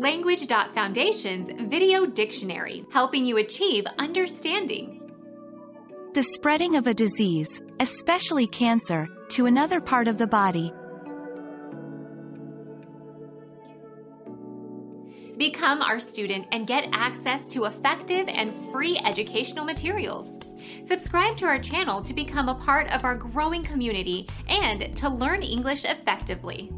Language.Foundation's Video Dictionary, helping you achieve understanding. The spreading of a disease, especially cancer, to another part of the body. Become our student and get access to effective and free educational materials. Subscribe to our channel to become a part of our growing community and to learn English effectively.